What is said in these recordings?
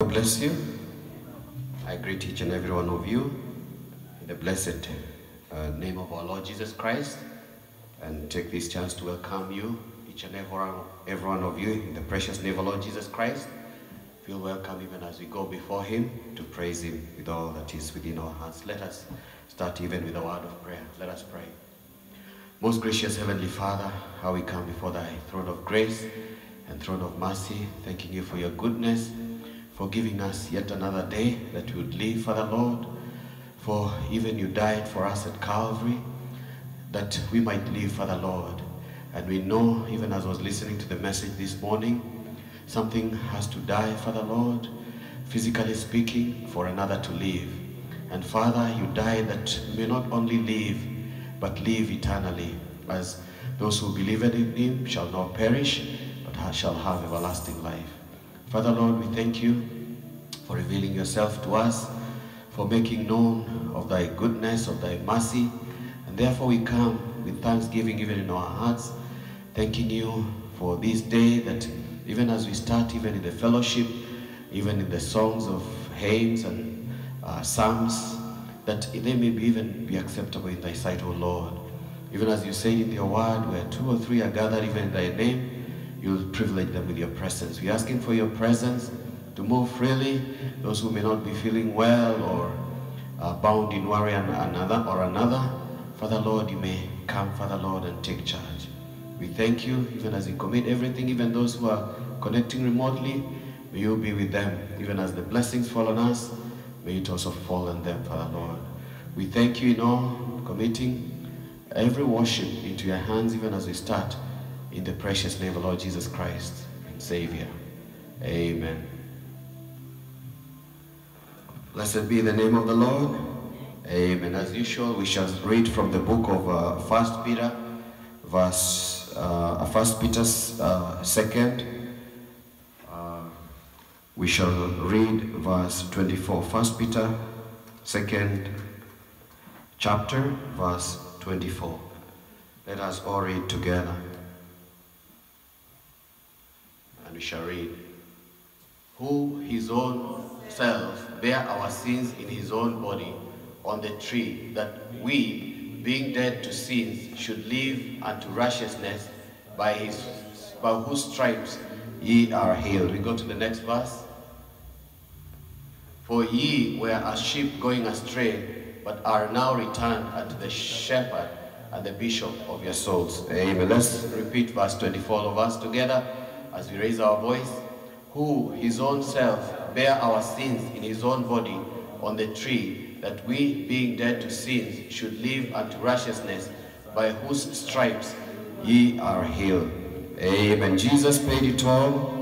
God bless you. I greet each and every one of you in the blessed uh, name of our Lord Jesus Christ and take this chance to welcome you, each and every one, every one of you, in the precious name of Lord Jesus Christ. Feel welcome even as we go before Him to praise Him with all that is within our hearts. Let us start even with a word of prayer. Let us pray. Most gracious Heavenly Father, how we come before Thy throne of grace and throne of mercy, thanking You for Your goodness, for giving us yet another day that we would live, Father Lord, for even You died for us at Calvary, that we might live, Father Lord. And we know, even as I was listening to the message this morning, something has to die, Father Lord, physically speaking, for another to live. And Father, You died that we may not only live, but live eternally, as those who believe in Him shall not perish, but shall have everlasting life. Father Lord, we thank you for revealing yourself to us, for making known of thy goodness, of thy mercy, and therefore we come with thanksgiving even in our hearts, thanking you for this day that even as we start, even in the fellowship, even in the songs of hymns and uh, psalms, that they may be even be acceptable in thy sight, O Lord. Even as you say in your word, where two or three are gathered even in thy name, you'll privilege them with your presence. We're asking for your presence to move freely. Those who may not be feeling well or uh, bound in worry and another or another, Father Lord, you may come, Father Lord, and take charge. We thank you, even as we commit everything, even those who are connecting remotely, may you be with them, even as the blessings fall on us, may it also fall on them, Father Lord. We thank you in all, committing every worship into your hands, even as we start, in the precious name of Lord Jesus Christ, Savior. Amen. Blessed be the name of the Lord. Amen. As usual, we shall read from the book of uh, First Peter, verse uh, First Peter uh, second. Uh, we shall read verse twenty-four. First Peter, second chapter, verse twenty-four. Let us all read together, and we shall read. Who his own self bare our sins in his own body on the tree, that we, being dead to sins, should live unto righteousness, by his by whose stripes ye are healed. We go to the next verse. For ye were as sheep going astray, but are now returned unto the shepherd and the bishop of your souls. Amen. Let's repeat verse 24 of us together as we raise our voice. Who his own self bare our sins in his own body on the tree, that we, being dead to sins, should live unto righteousness, by whose stripes ye are healed. Amen. Jesus paid it all.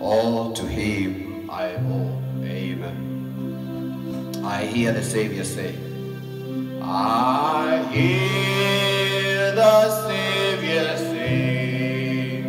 All to him I owe. Amen. I hear the Savior say, I hear the Savior say,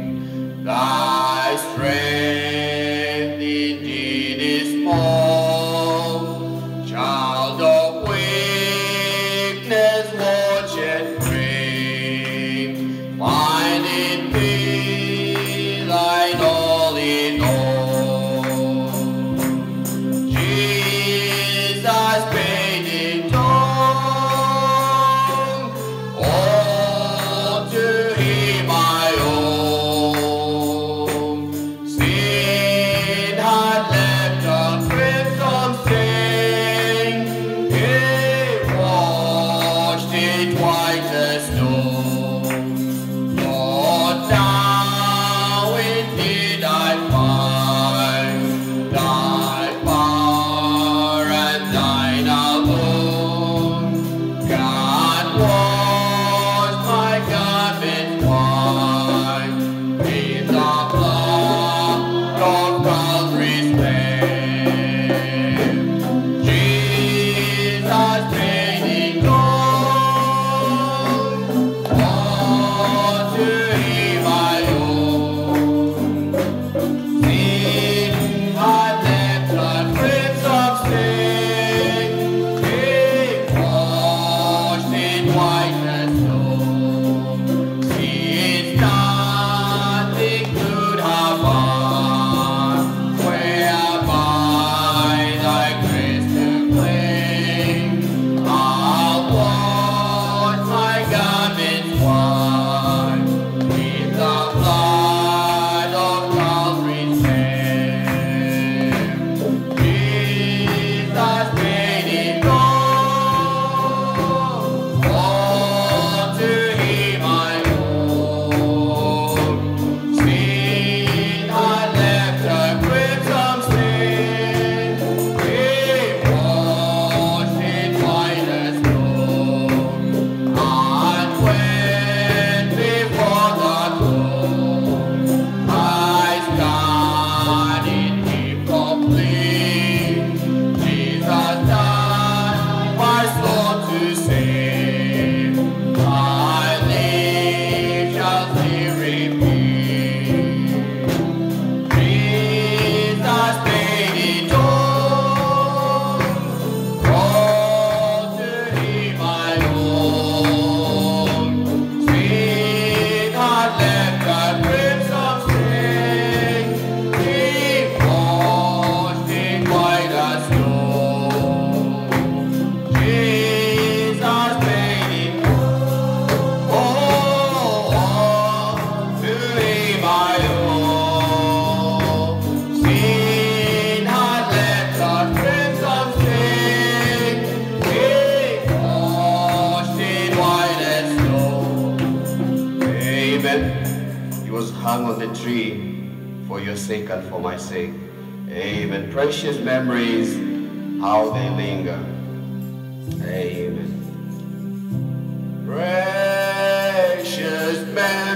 the tree for your sake and for my sake. Amen. Precious memories, how they linger. Amen. Precious memories,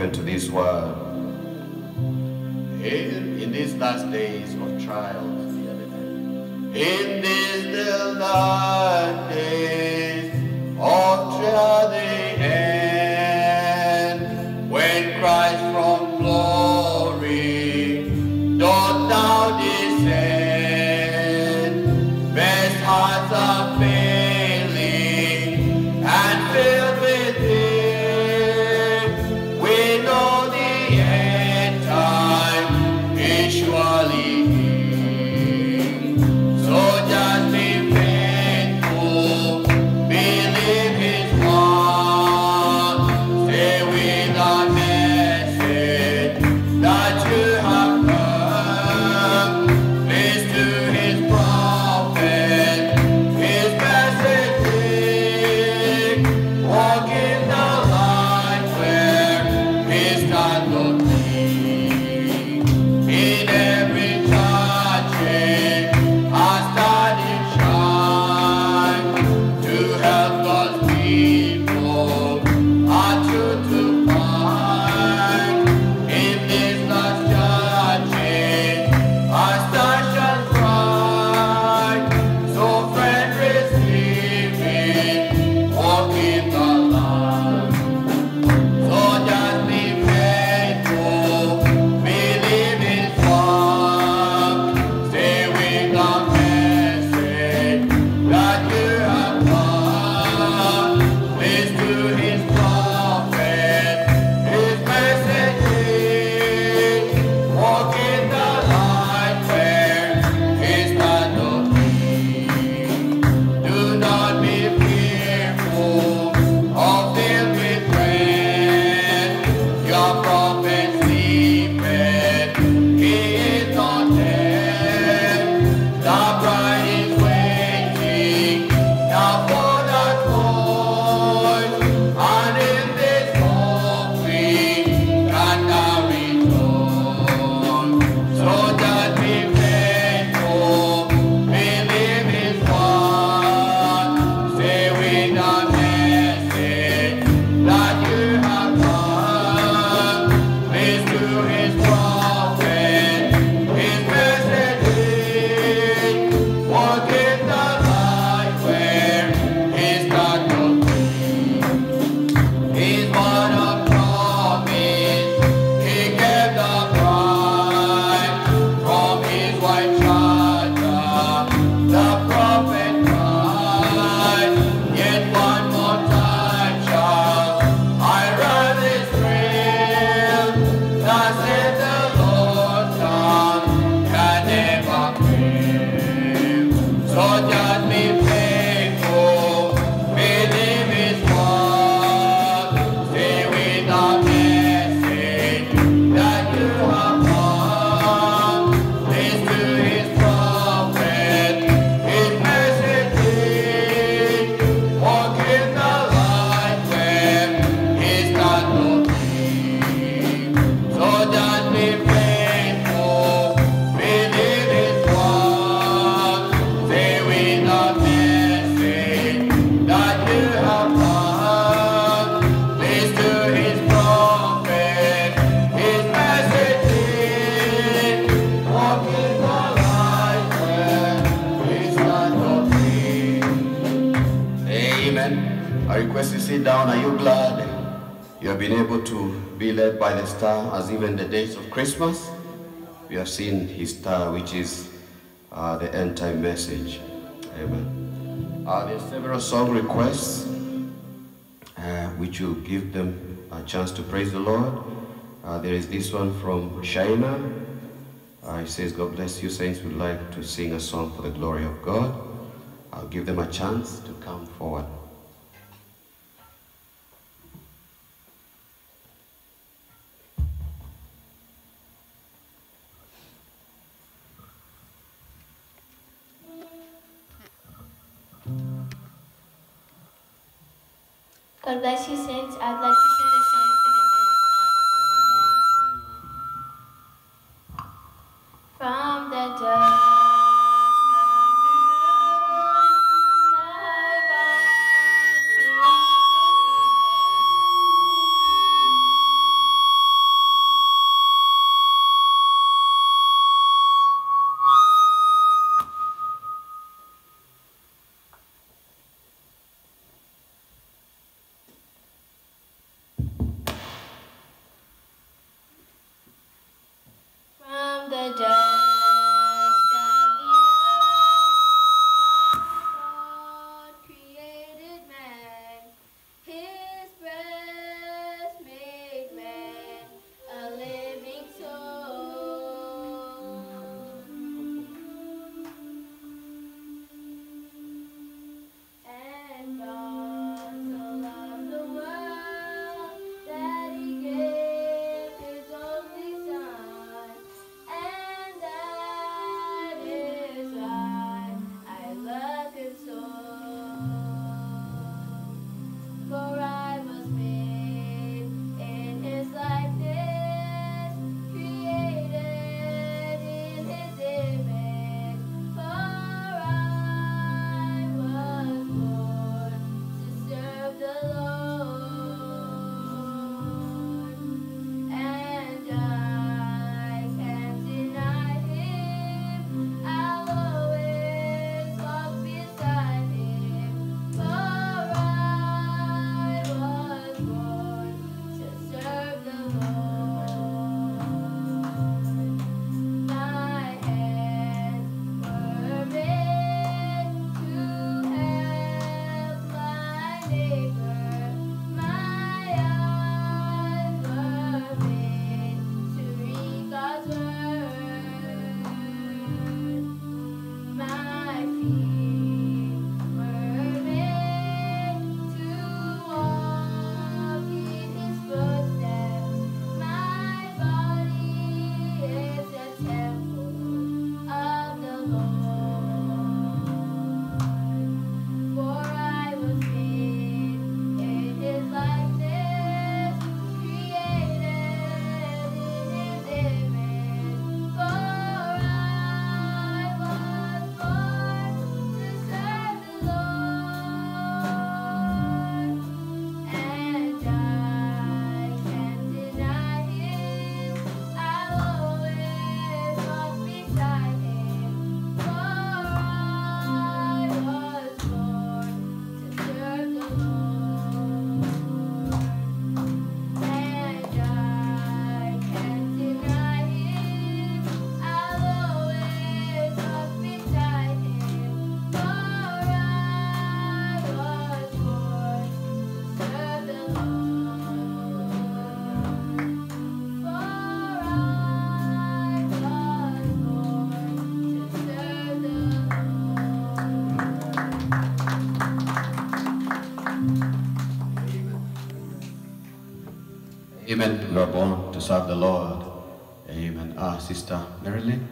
Into to these uh, by the star as even the days of Christmas, we have seen his star, which is uh, the end time message. Amen. Uh, there are several song requests, uh, which will give them a chance to praise the Lord. Uh, there is this one from Shaina. Uh, it says, God bless you, saints We'd like to sing a song for the glory of God. I'll give them a chance to come forward. God bless you, saints. I'd like to We are born to serve the Lord. Amen. Ah, Sister Marilyn.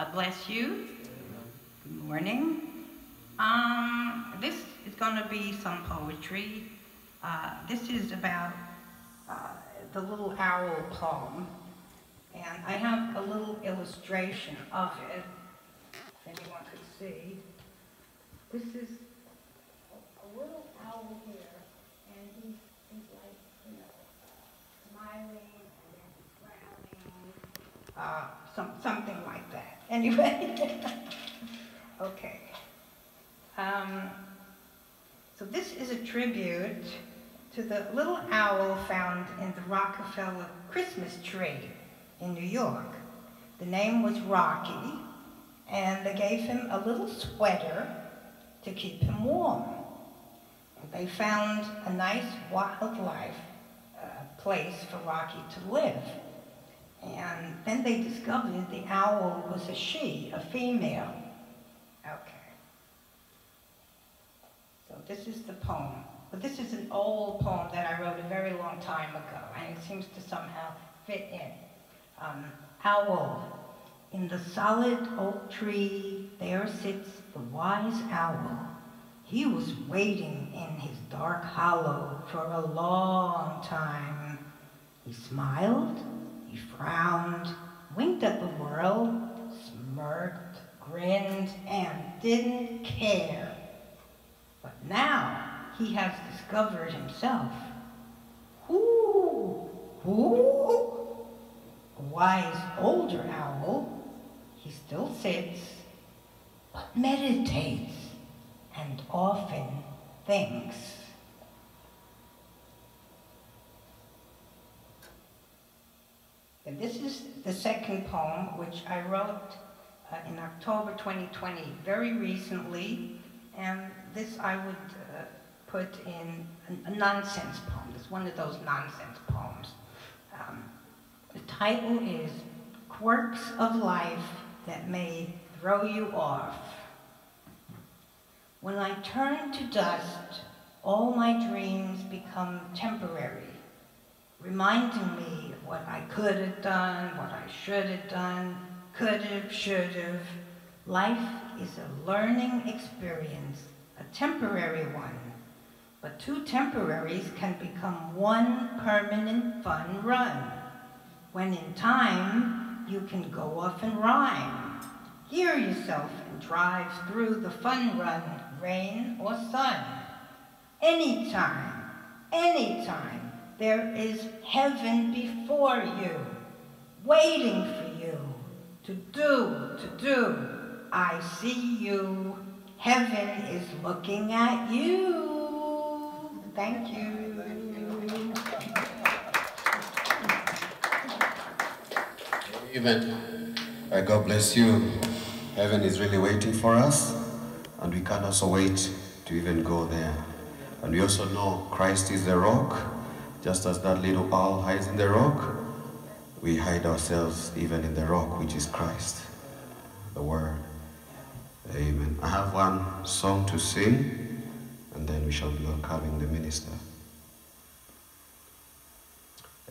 God bless you. Good morning. Um, this is going to be some poetry. Uh, this is about uh, the little owl poem. And I have a little illustration of it, if anyone could see. This is a little owl here, and he's, he's like, you know, smiling and frowning, uh, some, something like that. Anyway, okay. Um, so this is a tribute to the little owl found in the Rockefeller Christmas tree in New York. The name was Rocky, and they gave him a little sweater to keep him warm. They found a nice wildlife uh, place for Rocky to live. And then they discovered the owl was a she, a female. Okay. So this is the poem. But this is an old poem that I wrote a very long time ago, and it seems to somehow fit in. Um, owl. In the solid oak tree, there sits the wise owl. He was waiting in his dark hollow for a long time. He smiled, he frowned, winked at the world, smirked, grinned, and didn't care. But now he has discovered himself. Whoo, whoo, a wise older owl. He still sits, but meditates and often thinks. And this is the second poem, which I wrote uh, in October 2020, very recently, and this I would uh, put in a, a, nonsense poem. It's one of those nonsense poems. Um, the title is Quirks of Life That May Throw You Off. When I turn to dust, all my dreams become temporary, reminding me what I could have done, what I should have done, could have, should have. Life is a learning experience, a temporary one. But two temporaries can become one permanent fun run. When in time, you can go off and rhyme. Gear yourself and drive through the fun run, rain or sun. Anytime, anytime, there is heaven before you, waiting for you to do, to do. I see you. Heaven is looking at you. Thank you. Amen. Uh, God bless you. Heaven is really waiting for us, and we can also wait to even go there. And we also know Christ is the rock, just as that little owl hides in the rock. We hide ourselves even in the rock, which is Christ, the Word. Amen. I have one song to sing, and then we shall be welcoming the minister.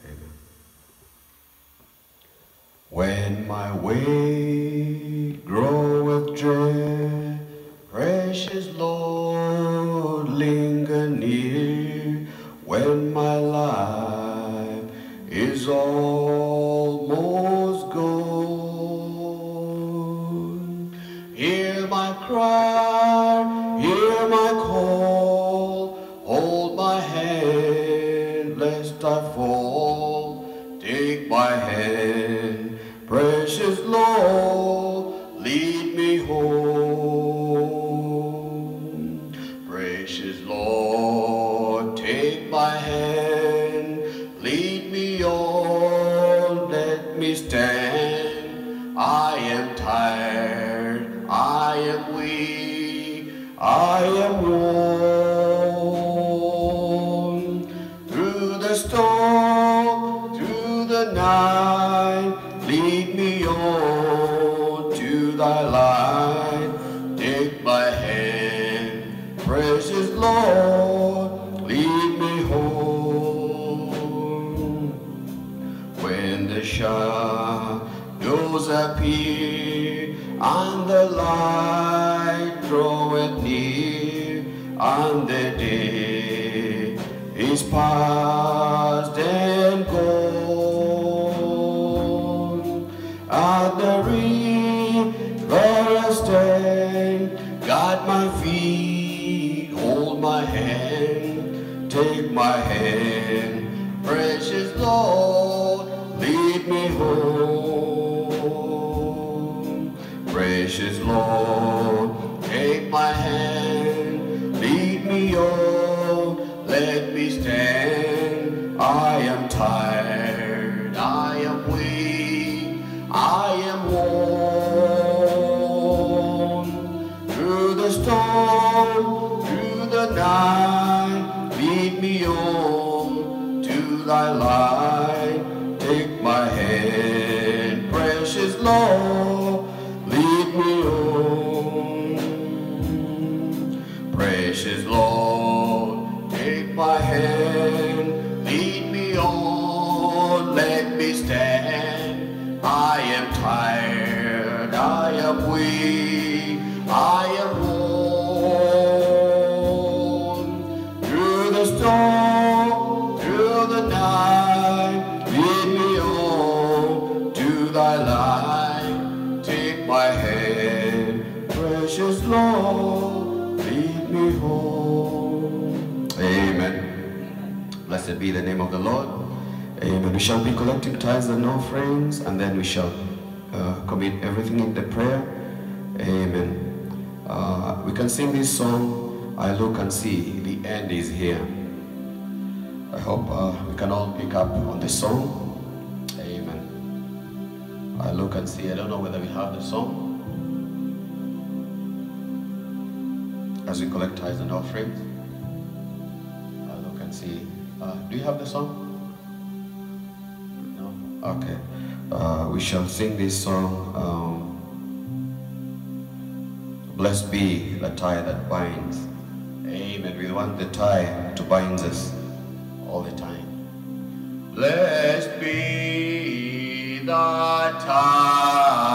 Amen. When my way Lord, lead me home. When the shadows appear and the light draweth near, and the day is past Be the name of the Lord. Amen. We shall be collecting tithes and offerings, and then we shall uh, commit everything in the prayer. Amen. Uh, we can sing this song, I Look and See, the end is here. I hope uh, we can all pick up on the song. Amen. I look and see. I don't know whether we have the song. As we collect tithes and offerings. I look and see. Uh, do you have the song? No? Okay. Uh, we shall sing this song. Um, Blessed be the tie that binds. Amen. We want the tie to bind us all the time. Blessed be the tie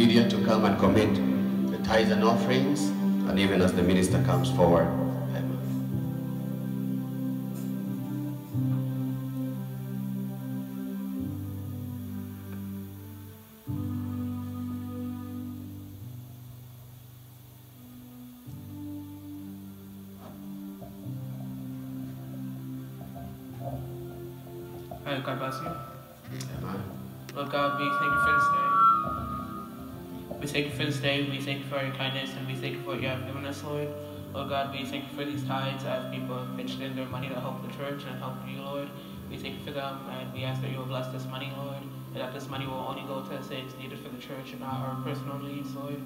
Gideon to come and commit the tithes and offerings, and even as the minister comes forward. Lord. Lord God, we thank you for these tithes as people have pitched in their money to help the church and help you, Lord. We thank you for them, and we ask that you will bless this money, Lord, and that this money will only go to the things needed for the church and not our personal needs, Lord.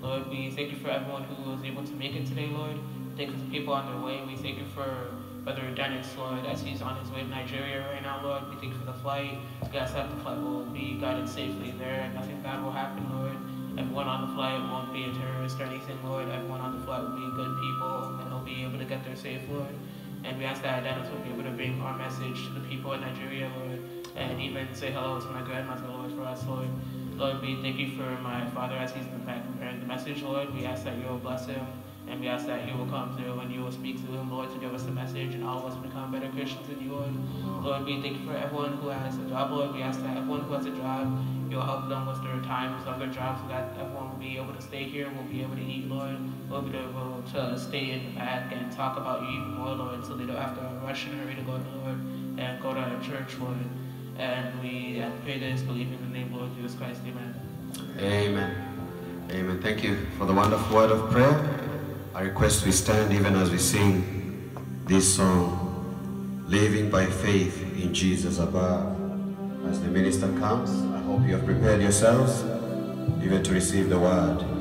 Lord, we thank you for everyone who was able to make it today, Lord. Thank you for the people on their way. We thank you for Brother Dennis, Lord, as he's on his way to Nigeria right now, Lord. We thank you for the flight. We ask that the flight will be guided safely there and nothing bad will happen, Lord. Everyone on the flight won't be a terrorist or anything, Lord. Everyone on the flight will be good people and he'll be able to get there safe, Lord. And we ask that Dennis will be able to bring our message to the people in Nigeria, Lord, and even say hello to my grandmother, Lord, for us, Lord. Lord, we thank you for my father as he's the back preparing the message, Lord. We ask that you will bless him, and we ask that you will come through and you will speak to him, Lord, to give us the message, and all of us become better Christians in you, Lord. Lord, we thank you for everyone who has a job, Lord. We ask that everyone who has a job, you'll help them with their times of their jobs so that everyone will be able to stay here, will be able to eat, Lord. We'll be able to stay in the back and talk about you even more, Lord, so they don't have to rush and hurry to go to Lord and go to church, Lord. And we and pray this, believe in the name of Lord Jesus Christ. Amen. Amen. Amen. Thank you for the wonderful word of prayer. I request we stand even as we sing this song, Living by Faith in Jesus Above. As the minister comes, hope you have prepared yourselves even to receive the word.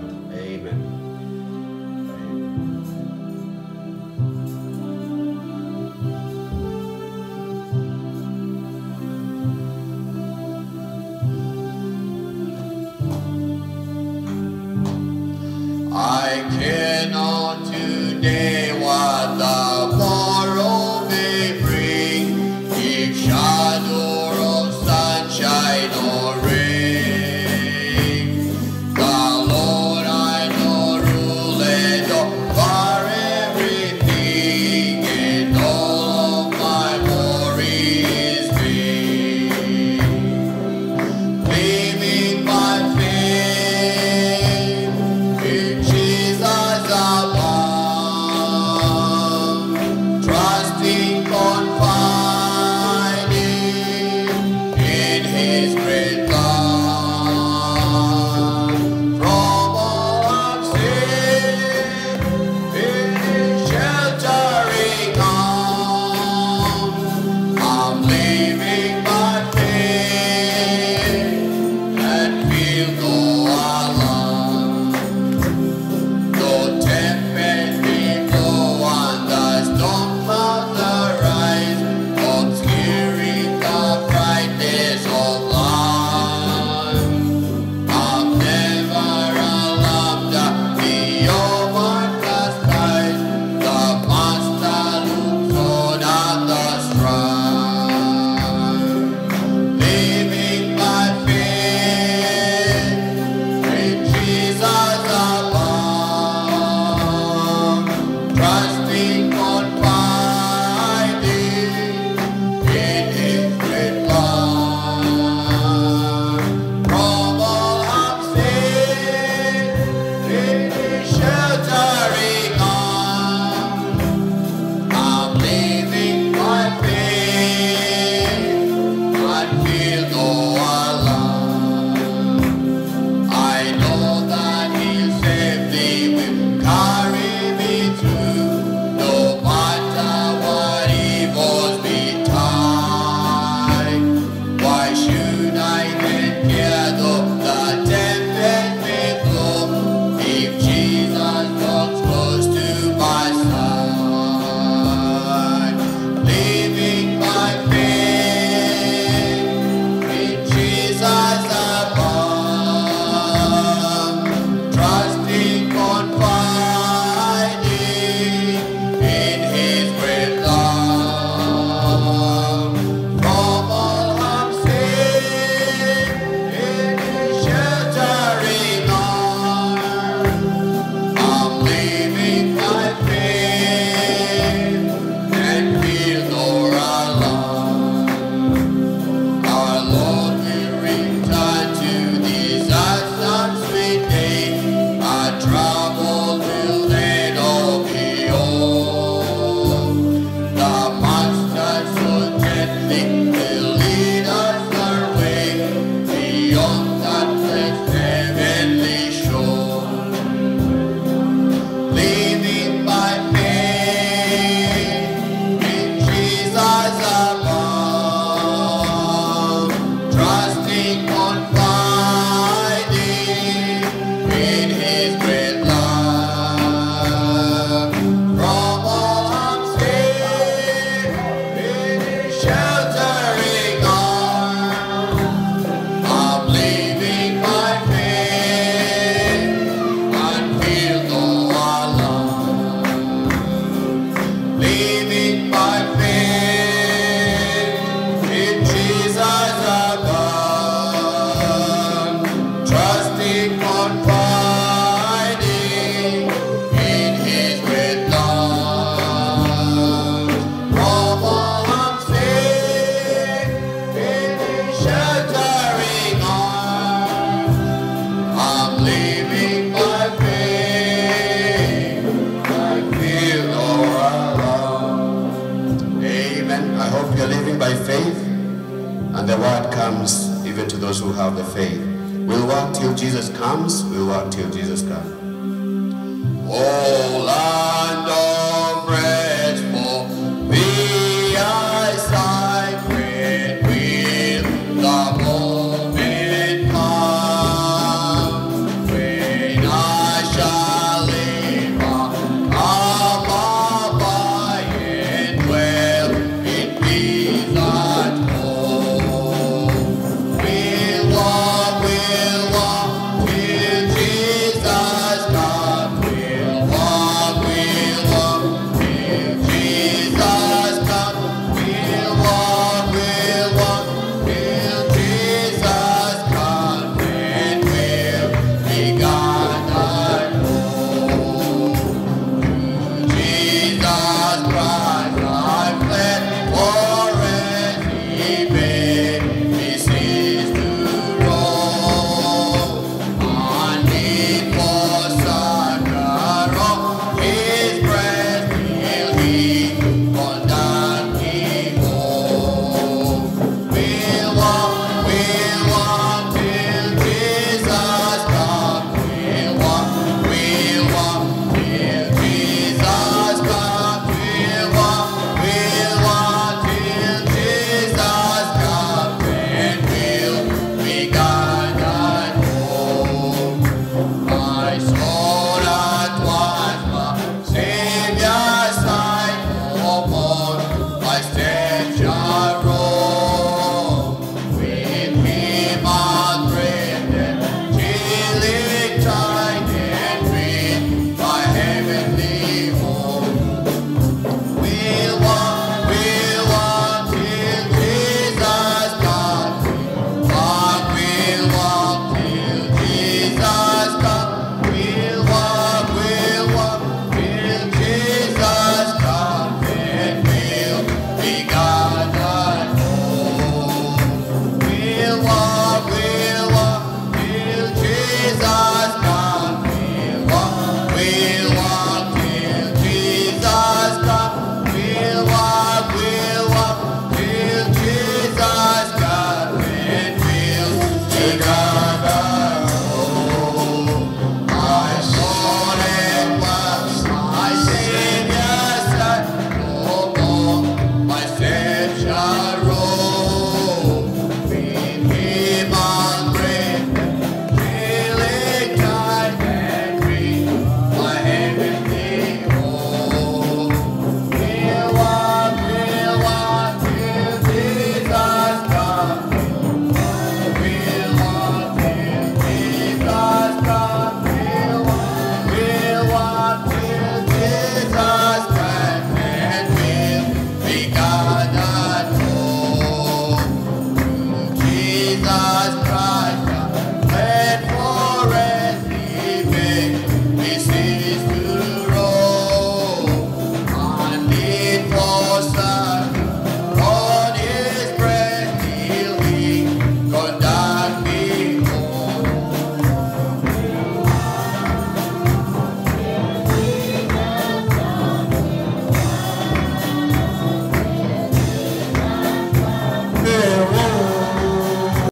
And the word comes even to those who have the faith. We'll work till Jesus comes, we'll work till Jesus comes. Oh, Lord.